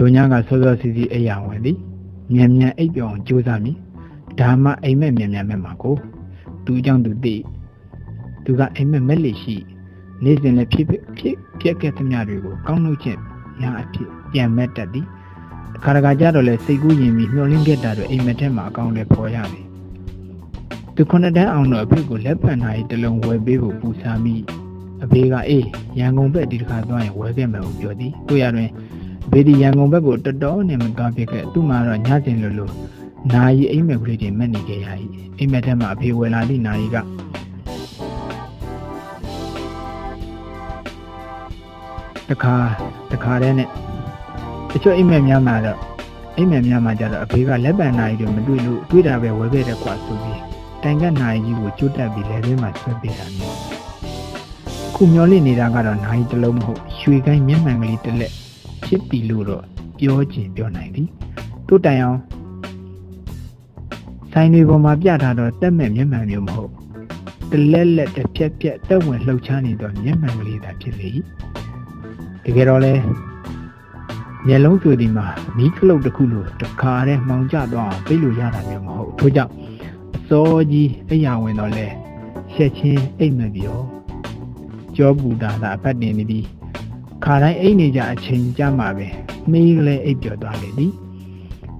ထိုညကစောစောစီစီအိယာဝင်သည်မြန်မြန်အိပ်ပြောင်းကြိုးစားမည်ဒါမှအိမ်မက်မြန်မြန်မဲ့မှာကိုသူအကြောင်းသူသိသူကအိမ်မက်မဲ့လေရှိနေ့စဉ်လည်းဖြစ်ဖြစ်ဖြစ်ခဲ့သမျှတွေကိုကောင်းလို့ချင်းညာအဖြစ်ပြန်မဲ့တတ်သည်ခါရကကြတော့လေစိတ်ကူးရင်ပြီးမျောလင်းခဲ့တာတော့အိမ်မက်ထဲမှာအကောင်းလည်းပေါ်ရပြီသူခုနှစ်တန်းအောင်တော့အဖေကိုလက်ဖက်နာရီတစ်လုံးဝယ်ပေးဖို့ပူစာမိအဖေကအေးရန်ကုန်ဘက်ဒီတစ်ခါသွားရင်ဝယ်ခဲ့မယ်လို့ပြောသည်တို့ရတွင် အဖေဒီရန်ကုန်ဘက်ကိုတော်တော်နဲ့မသွားဖြစ်ခဲ့သူ့မှာတော့ညကျင်လို့လို့နာယီအိမ်မက်ကလေးတွေမက်နေခဲ့ရ၏အိမ်မက်ထဲမှာအဖေဝယ်လာသည့်နာယီကတခါတခါတည်းနဲ့တချို့အိမ်မက်များမှာတော့အိမ်မက်များမှာကျတော့အဖေကလက်ပံနာယီတွေမတွေ့လို့တွေ့တာပဲဝယ်ခဲ့တဲ့ကွာဆိုပြီးတိုင်ကနာယီကြီးကိုကျွတ်တက်ပြီးလက်ထဲမှာဆွဲပေးတာမျိုးခုမျောလင့်နေတာကတော့နာယီတစ်လုံးမဟုတ်ရွှေကိုင်းမျက်မှန်ကလေးတစ်လက် ဖြစ်ပြီလို့တော့ပြောချင်ပြောနိုင်သည်တို့တိုင်အောင်ဆိုင်တွေပေါ်မှာပြထားတော့တက်မဲ့မျက်မှန်မျိုးမဟုတ်တလက်လက်တစ်ဖြက်ဖြက်တက်ဝင်လှုပ်ရှားနေတော့မျက်မှန်ကလေးသာဖြစ်လေတကယ်တော့လဲမျက်လုံးကျွေဒီမှာမီးခလုတ်တစ်ခုလိုတခါတည်းမှောင်ကျသွားအောင်ပြိလို့ရတာမျိုးမဟုတ်ထို့ကြောင့်အစောကြီးအိယာဝင်တော့လဲရှက်ချင်းအိတ်မပြောကြောပူတာသာအဖတ်တင်နေပြီး ခါတိုင်းအိတ်နေကြအချိန်ကြမှာပဲမေးကလေးအိတ်ပြောသွားလေသည်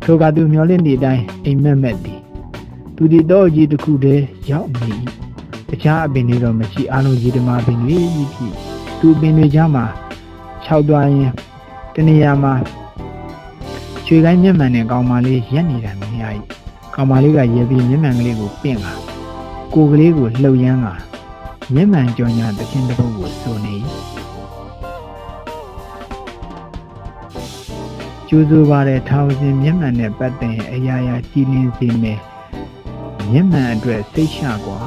ထိုကသူမျောလင့်နေတိုင်းအိမ်မက်မက်သည်သူဒီတော့ကြီးတစ်ခုတည်းရောက်နေ၏တခြားအပင်တွေတော့မရှိအလုံးကြီးဓမာပင်တွေကြီးဖြစ်သူပင်တွေကြားမှာခြောက်သွားရင်တနေရာမှာချွေကိုင်းမျက်မှန်နဲ့ကောင်မလေးရက်နေတာမြင်ရ၏ကောင်မလေးကရေပြီးမျက်မှန်ကလေးကိုပင့်လာကိုယ်ကလေးကိုလှုပ်ရမ်းလာမျက်မှန်ကြောညာတခြင်းတစ်ပုဒ်ကိုစိုးနေ၏ ကျိုးစိုးပါတဲ့ထောင်စင်မျက်မှန်နဲ့ပတ်သက်ရင်အရာရာကြည်လင်းစေမယ်မျက်မှန်အတွက်စိတ်ရှကွာ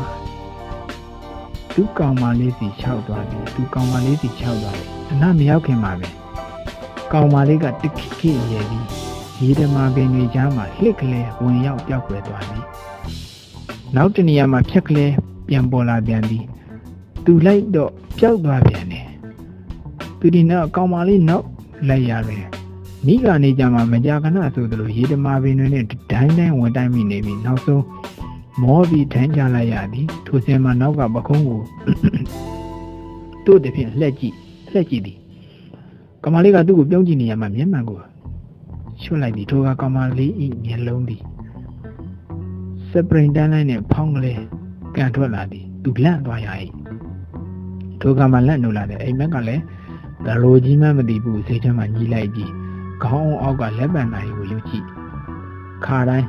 သူကောင်မလေးစီခြောက်သွားပြီသူကောင်မလေးစီခြောက်သွားတယ်အနာမရောက်ခင်မှာပဲကောင်မလေးကတခိခိရေပြီးရေဓမာပင်တွေကြားမှာလှစ်ကလေးဝင်ရောက်ပြောက်ွယ်သွားပြီနောက်တနေရာမှာဖြက်ကလေးပြန်ပေါ်လာပြန်ပြီးသူလိုက်တော့ပျောက်သွားပြန်တယ်သူဒီနောက်ကောင်မလေးနောက်လိုက်ရတယ် မိကနေကြမှာမကြာခဏဆိုသလိုရေဓမာပင်တွေနဲ့ဒိုင်းတိုင်းဝင်တိုင်းမိနေပြီနောက်ဆုံးမောပြီးထမ်းကြလိုက်ရသည်ထိုစင်မှာနောက်ကပခုံးကိုတို့တဖြင့်လှက်ကြည့်လှက်ကြည့်သည်ကမာလေးကသူ့ကိုပြုံးကြည့်နေရမှမျက်မှန်ကိုချွတ်လိုက်သည်ထိုကကမာလေးဤမျက်လုံးသည်စပရင်တန်းလိုက်နဲ့ဖောင်းကလေးကန်ထွက်လာသည်သူလန့်သွားရ၏ထိုကမှလန့်နိုးလာတယ်အိမ်မက်ကလည်းဒရိုကြီးမှမသိဘူးစိတ်ထဲမှာညီးလိုက်ကြည့် ခေါင်းအောက်ကလက်ပံနိုင်ကိုယူကြည့်ခါတိုင်း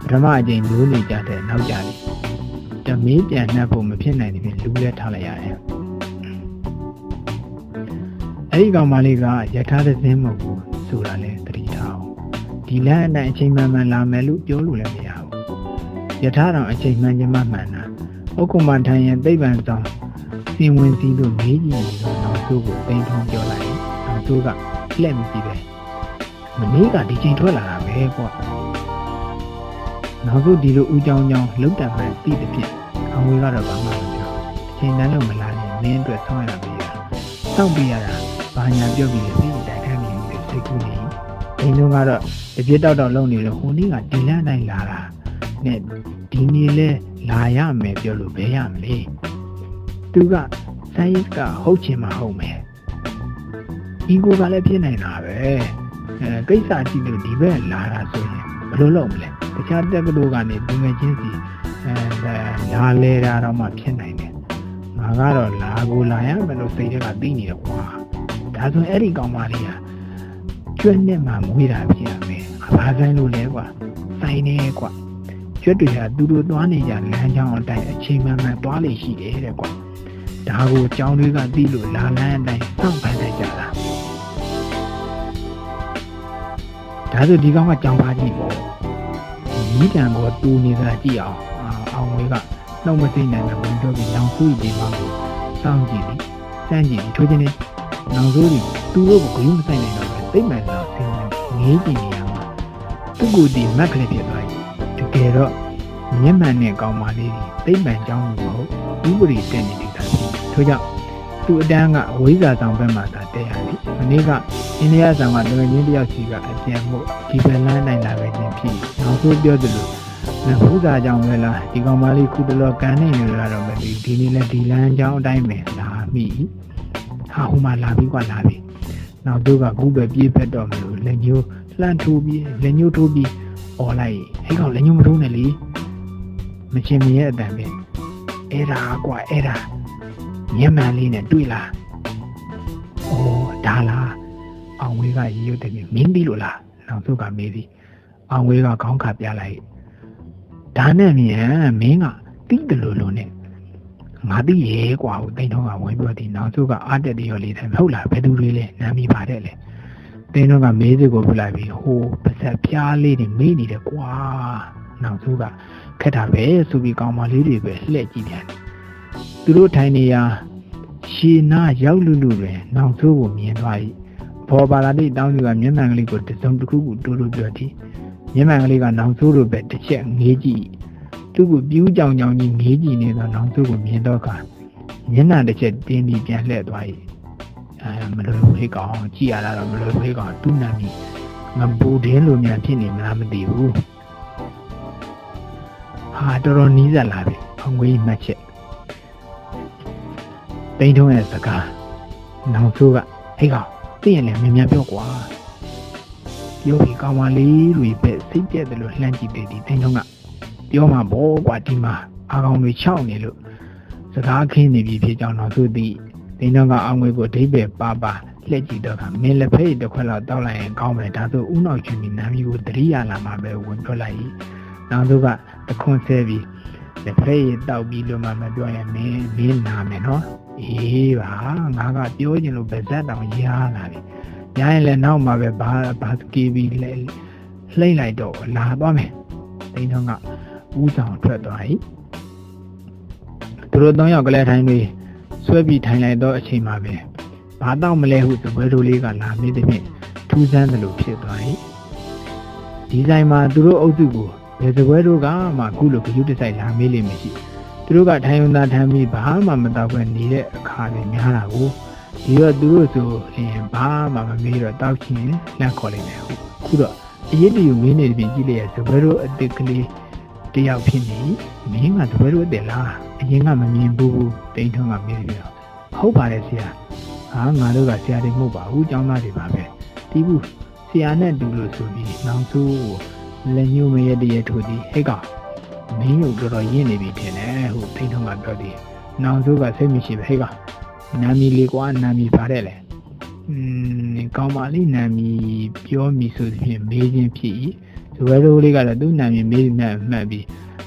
ပထမအကြိမ်လိုးနေကြတဲ့နောက်ကြလေတမင်းပြန်နှက်ဖို့မဖြစ်နိုင်တဲ့လူလဲထားလိုက်ရတယ်အဲ့ဒီကောင်မလေးကယထာသင်းမဟုတ်ဘူးဆိုတာလဲသတိထားအောင်ဒီလမ်းအတိုင်းအချိန်မှန်မှန်လာမယ်လို့ပြောလို့လည်းမရဘူးယထာတော်အချိန်မှန်ချင်မှမှန်တာဥက္ကုမထိုင်ရင်သိပ္ပံဆောင်စင်ဝင်စီလို့မေးကြည့်နေတော့နောက်သူ့ကိုတိမ်ထုံးပြောလိုက်တယ်နောက်သူကလက်မကြည့်ပဲ မနေ့ကဒီချိန်ထွက်လာတာပဲကွာနောက်ဆုံးဒီလိုဦးကြောင်းကြောင်းလုံတံမှန်သိတဲ့ဖြင့်အငွေကတော့ဘာမှမပြောအချိန်တန်းလို့မလာရင်မင်းအတွက်ဆောင်းရတာပြရစောင့်ပြရတာဘာညာပြောပြီးစိတ်တိုက်ခိုက်နေလို့စိတ်ကူးနေအိမ်လုံးကတော့တပြစ်တောက်တောက်လုံနေလို့ဟိုနေ့ကဒီလန်းတိုင်းလာတာနဲ့ဒီနေ့လဲလာရမယ်ပြောလို့ဘယ်ရမလဲသူကဆိုင်းကဟုတ်ချင်မှဟုတ်မယ်အီကိုကလည်းဖြစ်နေတာပဲ အဲကိစ္စကြည့်လို့ဒီဘက်လာတာဆိုရင်ဘယ်လိုလုပ်မလဲတခြားတက်ကလို့ကနေဒီငယ်ချင်းစီအဲလာလဲတာတော့မှဖြစ်နိုင်တယ်ငါကတော့လာကိုလာရမယ်လို့စိတ်ထဲကသိနေတယ်ကွာဒါဆိုအဲ့ဒီကောင်မလေးကကျွတ်နဲ့မှမွေးတာဖြစ်ရမယ်ဘာဆိုင်လို့လဲကွာဆိုင်နေကွာကျွတ်တွေကသူတို့သွားနေကြလမ်းကြောင်းအတိုင်းအချိန်မှန်မှန်သွားလေရှိတယ်တဲ့ကွာဒါကိုအကြောင်းတွေကသိလို့လာလန်းအတိုင်းစောင့်ဖန်နေကြတာ ဒါဆိုဒီကောင်ကကြောင်ပါကြည့်ပေါ့မိတံကိုတူနေတာကြည့်အောင်အောင်ဝေးကနှုတ်မသိနိုင်တဲ့ဝင်တော့ပြီးနောင်စုဒီမှာကိုစောင့်ကြည့်ပြီးစမ်းကြည့်ပြီးထိုးခြင်းနဲ့နောင်စုဒီသူတို့ကိုဂရုမစိုက်နိုင်တော့ပဲသိမှန်လားဆင်းငေးကြည့်နေရမှာသူ့ကိုဒီမက်ကလေးဖြစ်သွားပြီတကယ်တော့မျက်မှန်နဲ့ကောင်းပါလေးဒီသိမှန်ကြောင်းလို့မဟုတ်ဥပဒေတက်နေတဲ့တာထို့ကြောင့် သူ့အတန်းကဝိဇာဆောင်ဘက်မှာသာတဲရပြီမနေ့ကအိန္ဒိယဆောင်ကတကယ်ချင်းတယောက်စီကအကျဉ်းမှုဒီပလန်းနိုင်လာပဲခြင်းဖြစ်နောက်ဆုံးပြောသလိုမဟုတ်တာကြောင့်ပဲလားဒီကောင်မလေးခုတလောကန်နေနေလာတော့မသိဒီနေ့လဲဒီလမ်းကြောင်းအတိုင်းပဲလာမိဟာဟိုမှာလာပြီးกว่าလာပြီနောက်သူကခုပဲပြေးဖက်တော့မလို့လက်ညှိုးလှမ်းထိုးပြီးလက်ညှိုးထိုးပြီးអော်လိုက်ဟဲ့ကောင်လက်ညှိုးမထိုးနဲ့လေမချင်မရဲ့အတန်ပဲအဲ့ဒါကွာအဲ့ဒါ မျက်မှန်လေးနဲ့တွေ့လားအိုးဒါလားအောင်ဝေးကရေရုပ်တယ်မင်းသိလို့လားနောက်သူကမေးသည်အောင်ဝေးကခေါင်းခါပြလိုက်ဒါနဲ့မြန်မင်းကတိတယ်လို့လို့နဲ့ငါသိရဲကွာဟိုတိန်တော့ကဝင်ပြောသည်နောက်သူကအားတက်တရော်လေးတယ်ဟုတ်လားဘယ်သူတွေလဲနာမည်ပါတဲ့လေတင်းတော့ကမေးစစ်ကိုပြလိုက်ပြီးဟိုပါဆက်ပြားလေးတွေမေးနေတယ်ကွာနောက်သူကခက်တာပဲဆိုပြီးကောင်မလေးတွေပဲလှည့်ကြည့်ပြန်တယ် သူတို့ထိုင်နေရာရှီနာရောက်လူလူတွင်နောက်သူကိုမြင်သွား၏ဘောပါလာတိတောင်းသူကမျက်မှန်ကလေးကိုတစုံတစ်ခုခုတိုးတိုးပြောသည်မျက်မှန်ကလေးကနောက်သူတို့ပဲတစ်ချက်ငေးကြည့်သူ့ကိုပြူးကြောင်ကြောင်ကြီးငေးကြည့်နေသောနောက်သူကိုမြင်တော့ကမျက်နှာတစ်ချက်တင်းပြီးပြန်လှည့်သွား၏အဲမလွယ်ဘူးဟေးကောင်ကြည့်ရတာတော့မလွယ်ဘူးဟေးကောင်သူ့နာမည်ငပူတင်းလိုများဖြစ်နေမလားမသိဘူးဟာတော်တော်နီးစပ်လာပြီအငွေးမှတ်ချက် တိန်ထုံးရဲ့စကားနောက်သူကဟေးကောင်သိရင်လည်းမြင်များပြောကွာပြောပြီးကောင်းမလေးတွေပဲစိတ်ပြက်တယ်လို့လှမ်းကြည့်တယ်ဒီတိန်ထုံးကပြောမှာဘောကွာဒီမှာအာကောင်တွေခြောက်နေလို့စကားခင်းနေပြီဖြစ်ကြောင်းတော့သူသိတိန်ထုံးကအငွေကိုအဓိပ္ပာယ်ပါပါလှည့်ကြည့်တော့ကမင်းလက်ဖေးတစ်ခွက်လောက်တောက်လိုက်ရင်ကောင်းမယ်ဒါဆိုဥနောက်ချင်ပြီးနာမည်ကိုတတိယလာမှာပဲဝင်ထွက်လိုက်နောက်သူကတခွန်းဆဲပြီးလက်ဖေးတောက်ပြီးလို့မှမပြောရင်မင်းမင်းနာမယ်နော် အေးပါငါကပြောချင်လို့ဗဇက်တောင်ရားလာပြီရရင်လည်းနောက်မှာပဲဘာဘာစကီပြီးလဲလှိမ့်လိုက်တော့လာသွားမယ်တိန်တော့ကဦးဆောင်ထွက်သွားပြီသူတို့သုံးယောက်ကလေးထိုင်ပြီးဆွဲပြီးထိုင်လိုက်တော့အချိန်မှာပဲဘာတော့မလဲဟုသပွဲတို့လေးကလာမိတဲ့ဖြင့်ထူးဆန်းတယ်လို့ဖြစ်သွားပြီဒီဆိုင်မှာသူတို့အုပ်စုကိုဘယ်သပွဲတို့ကမှအခုလိုကြွတစိုက်လာမေးလိမ့်မရှိ သူတို့ကထိုင်ုံသာထမ်းပြီးဘာမှမတော့ပဲနေတဲ့အခါတွေများတာကိုဒီတော့သူတို့ဆိုရင်ဘာမှမမေးတော့တောက်ချင်းလန့်ခေါ်လိုက်တယ်ဟုတ်ခုတော့အရေးတယူမင်းနေပြင်ကြည့်လိုက်ရသဘဲတို့အစ်စ်ကလေးတယောက်ဖြစ်နေမင်းကသဘဲတို့အစ်စ်လားအရင်ကမမြင်ဘူးတိန်ထုံးကမေးပြီးတော့ဟုတ်ပါတယ်ဆရာဟာငါတို့ကဆရာတွေမဟုတ်ပါဘူးကျောင်းသားတွေပါပဲတီးဘူးဆရာနဲ့တူလို့ဆိုပြီးနောင်ဆိုးကိုလက်ညှိုးမရတည်းထိုးသည်ဟဲ့ကောင် မင်းတို့တော်တော်ရင့်နေပြီထင်တယ်ဟုထိန်ထုံးကပြောသည်နောင်ဆိုးကစိတ်မရှိပဲဟဲ့ကောင်နာမည်လေးကွာနာမည်ပါတဲ့လေอืมကောင်းပါလိနာမည်ပြောမိဆိုသဖြင့်မေးခြင်းဖြစ်၏ဇဝဲတို့လေးကတော့သူ့နာမည်မေးမှတ်မှတ်ပြီး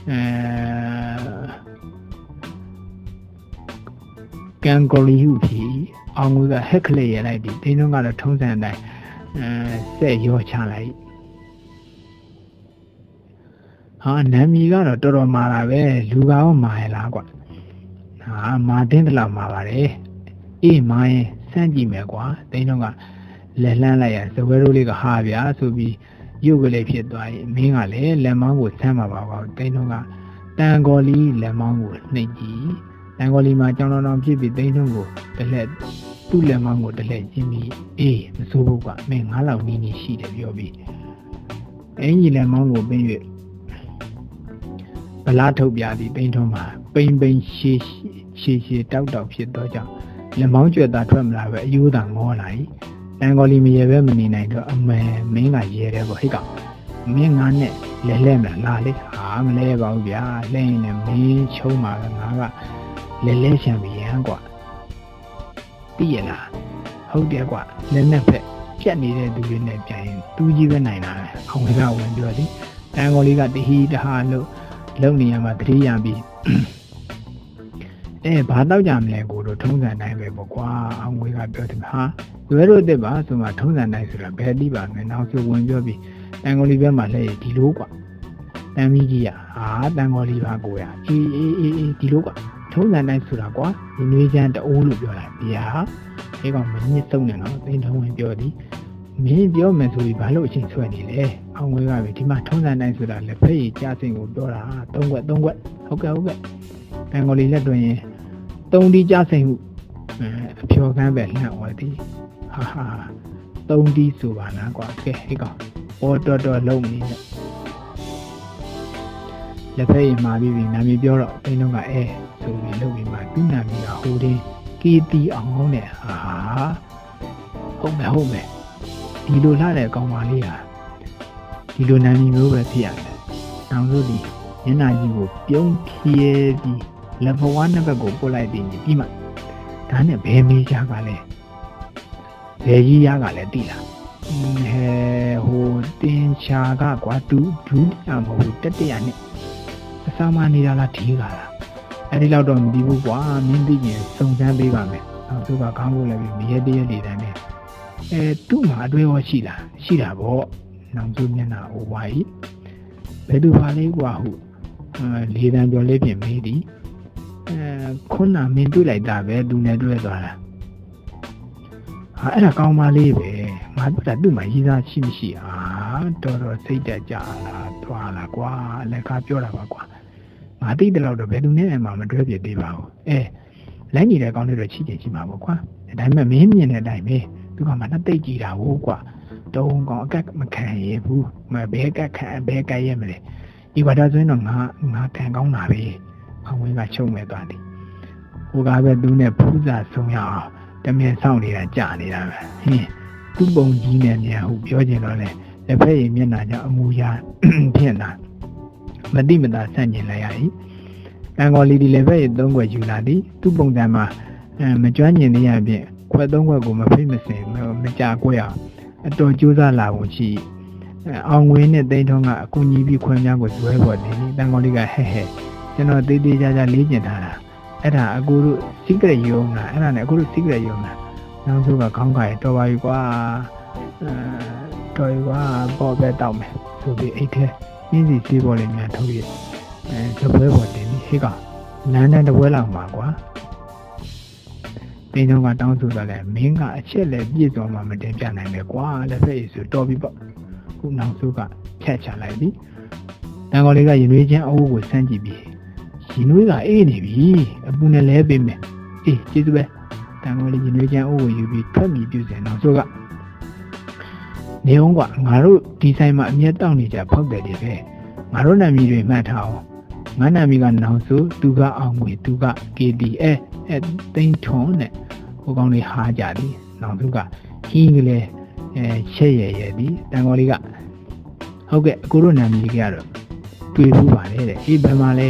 အဲကန်ကိုလီဟုဖြစ်အောင်ကဟက်ကလေးရလိုက်ပြီးတင်းလုံးကတော့ထုံးစံအတိုင်းအဲဆက်ရောချလိုက် ဟာနာမည်ကတော့တော်တော်မာတာပဲလူကောင်မာရလားကွာဟာမာတင်းတလောက်မာပါတယ်အေးမာရင်စမ်းကြည့်မယ်ကွာတင်းတော့ကလက်လှမ်းလိုက်ရစပွဲတို့လေးကဟာဗျာဆိုပြီးရုပ်ကလေးဖြစ်သွားရင်မင်းကလည်းလက်မောင်းကိုဆမ်းပါပါကွာတင်းတော့ကတန်ကော်လီလက်မောင်းကိုနှိပ်ကြည့်တန်ကော်လီမှာကြောင်တော်တော်ဖြစ်ပြီးတင်းတော့ကိုတစ်လက်သူ့လက်မောင်းကိုတစ်လက်ကျင်းပြီးအေးမစိုးဘူးကွာမင်းငါးလောက်နီးနီးရှိတယ်ပြောပြီးအင်ကြီးလက်မောင်းကိုပင်း၍ ဗလားထုတ်ပြသည်ပိန်ထုံးမှာပိန်ပိန်ရှည်ရှည်ရှည်တောက်တောက်ဖြစ်သောကြောင့်လက်မောင်းကျွတ်သားထွက်မလာပဲအယိုးသာငေါလာ၏တန်ကော်လီမရေပဲမနေနိုင်တော့အမဲမင်းကရေတယ်ပေါ့ဟိတ်ကောင်မင်းငါနဲ့လဲလဲမလားလာလေဟာမလဲပါဘူးဗျာလဲရင်လည်းမင်းချုံးပါကငါကလဲလဲချင်ပြီရန်ကွာသိရလားဟုတ်တယ်ကွာလက်နဲ့ဖက်ပြက်နေတဲ့သူတွေနဲ့ပြန်ရင်သူကြီးပဲနိုင်တာပဲအောင်ကဝင်ပြောသည်တန်ကော်လီကတဟီတဟာလို့ လုံနေရမှာတတိယပြီးအဲဘာတော့ကြမလဲကိုတို့ထုံးစံတိုင်းပဲပေါ့ကွာအောင်ငွေကပြောတယ်ဟာရွယ်တို့တက်ပါဆိုမှထုံးစံတိုင်းဆိုတာဘယ်တိပါမယ်နောက်ဆိုဝင်ပြောပြီးတန်ကိုလီဘက်မှာလဲဒီလိုကွာတန်မီကြီးอ่ะဟာတန်ကိုလီပါကိုရအေးအေးအေးအေးဒီလိုကွာထုံးစံတိုင်းဆိုတာကွာဒီနွေးချမ်းတအိုးလို့ပြောတာဗျာဒီကောင်မနစ်သုံးနေတော့သိန်းထုံးဝင်ပြောသည် မင်းပြောမယ်ဆိုပြီးဘာလို့အချိန်ဆွဲနေလဲအောင်ငွေကပဲဒီမှာထုံးစံတိုင်းဆိုတာလက်ဖက်ရည်ကြားစင်ကိုပြောတာ၃ခွက်၃ခွက်ဟုတ်ကဲ့ဟုတ်ကဲ့ဘန်ဂိုလီလက်တွင်ရင်သုံးဒီကြားစင်ဟုအဖျော်ကန်းပဲလှန့်ဝတ်သည်ဟာဟာသုံးတီးဆိုပါလားကွာကဲဟေ့ကောင်အော်တော်တော်လုံးနေတယ်လက်ဖက်ရည်မှာပြီးပြီနာမည်ပြောတော့တင်းတော့ကအဲဆိုပြီးလုပ်ပြီးမှသူ့နာမည်ကဟိုတင်းကီတီအောင်ကောင်းတယ်ဟာဟုတ်မယ်ဟုတ်မယ် ဒီလိုလှတဲ့ကောင်မလေးဟာဒီလိုနာမည်မျိုးပဲဖြစ်ရတယ်။နောက်ဆုံးဒီမျက်နှာကြီးကိုပြုံးဖြဲပြီးလက်ဘဝနှစ်ဘက်ကိုပုတ်လိုက်ပြီးပြီးမှဒါနဲ့ဘယ်မေးကြကလဲဘယ်ကြီးရကလဲတိလားဟဲဟိုတင်ချာကကွာတူဒူးတမဟုတ်တတရနဲ့အစာမနေတာလားဒီကလားအဲ့ဒီလောက်တော့မပြီးဘူးကွာမင်းသိရင်စုံစမ်းပေးပါမယ်နောက်သူကခေါင်းကိုလည်းပြီးမရဲတရဲလေးတန်းနဲ့ အဲသူ့မှာအတွေ့အကြုံရှိလားရှိတာပေါ့နောက်သူမျက်နှာဟိုဝါကြီးဘယ်သူပါလေးကွာဟုအဲလေးတန်းပြောလေးပြင်မေးသည်အဲခုနမင်းတွေ့လိုက်တာပဲသူနဲ့တွေ့သွားတာဟာအဲ့ဒါကောင်းပါလေးပဲငါတို့ကသူ့မှာရည်စားရှိမရှိအာတော်တော်စိတ်တက်ကြလားသွားလားကွာလက်ကားပြောတာပါကွာငါသိတဲ့လောက်တော့ဘယ်သူနဲ့မှမတွဲပြသေးပါဘူးအဲလိုက်နေတဲ့ကောင်းတွေတော့ချစ်ချင်ရှိမှာပေါ့ကွာဒါပေမဲ့မင်းမြင်တဲ့အတိုင်းပဲ သူကမှနှစ်သိကြည့်တာဟုတ်ကွာတုံးကောင်အကက်မခံရဘူးမဘဲကက်ခံဘဲကက်ရမလဲဒီဘာသာဆိုရင်တော့ငါငါခံကောင်းတာပဲအဝင်းကချုံမဲ့သွားတယ်ဟိုကပဲသူနဲ့ဖူးစာဆုံးရအောင်တမင်ဆောင်နေတာကြာနေတာပဲဟင်းသူ့ပုံကြီးနဲ့မြန်ဟုတ်ပြောချင်တော့လေလက်ဖက်ရည်မျက်နှာကြောင့်အမူအရာဖြစ်လာမတိမတာဆန့်ကျင်လိုက်ရ၏တန်ကော်လီဒီလက်ဖက်ရည်သုံးခွက်ယူလာသည်သူ့ပုံစံမှာမကျွမ်းကျင်နေရဖြင့် ခွက်သုံးခွက်ကိုမဖိတ်မစင်မကြကွက်အောင်အတော်ကြိုးစားလာဖို့ရှိအောင်ငွေနဲ့တိန်ထုံးကအကူညီပြီးခွင့်များကိုဇွဲပေါ်နေတန်ကော်လီကဟဲ့ဟဲ့ကျွန်တော်တေးသေးချာချာလေ့ကျင့်ထားတာအဲ့ဒါအကူတို့ secret ယုံတာအဲ့ဒါနဲ့အကူတို့ secret ယုံတာနောက်ဆုံးကခေါင်းကရတော်ပါပြီကွာအဲတော်ပြီကွာပေါ့ပဲတောက်မယ်ဆိုပြီးအိတ်ထဲမြင်းစီစီးပေါ်လေးများထုတ်ရအဲသပွဲပေါ်တင်ပြီးဟေ့ကလမ်းနဲ့တပွဲလောက်မှာကွာ တင်းတော့ကတောင်းဆိုတာလဲမင်းကအချက်လဲပြည့်စုံမှမတင်ပြနိုင်ပဲကွာလက်ဖက်ရည်ဆိုတော်ပြီပေါ့ခုနောက်ဆုံးကဖြတ်ချလိုက်ပြီတန်ကော်လေးကရင်ွေးချင်းအုပ်ကိုစမ်းကြည့်ပြီးရင်နွေးကအေးနေပြီအပူနဲ့လဲပေးမယ်အေးကျေးဇူးပဲတန်ကောလေးရင်နွေးချမ်းအိုးကိုယူပြီးထွက်မိပြုစင်တော့ဆိုကနေအောင်ကငါတို့ဒီဆိုင်မှာအမျက်တောက်နေကြဖောက်တယ်တွေပဲငါတို့နာမည်တွေမှတ်ထားအောင်ငါနာမည်ကနောင်ဆိုသူကအောင်ငွေသူက KDS အဲတိန်ထွန်းနဲ့ဟိုကောင်လေးဟာကြသည်နောင်သူကဟင်းကလေးအဲချက်ရရသည်တန်ကောလေးကဟုတ်ကဲ့အကိုတို့နာမည်ကြီးကတော့တွေ့ဘူးပါလေတဲ့အေးဘယ်မှာလဲ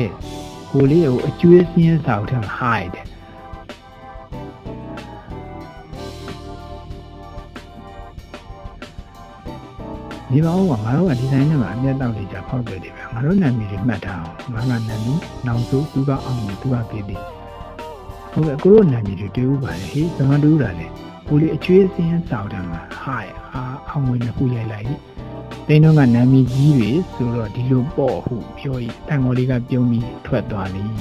ကိုလေးကိုအကျွေးစင်းစာအုပ်ထဲမှာဟာရတယ်ဒီဘောင်းကငါတို့ကဒီဇိုင်းနဲ့မှာအမျက်တောက်နေကြဖောက်တယ်ဒီပဲငါတို့နာမည်တွေမှတ်ထားအောင်ငါကနာမည်နောင်ဆိုသူကအောင်သူကပြေးတယ် ဟုတ်ကဲ့ကိုတို့နာမည်တွေတွေ့ဦးပါလေဟေးဇမတူးတာလေကိုလေးအကျွေးစင်းစာအုပ်ထဲမှာဟာရအာအောင်ဝင်နှစ်ခုရိုက်လိုက်တင်းတော့ကနာမည်ကြီးတွေဆိုတော့ဒီလိုပေါ့ဟုပြောရင်တန်ကိုလေးကပြုံးပြီးထွက်သွားလိမ့်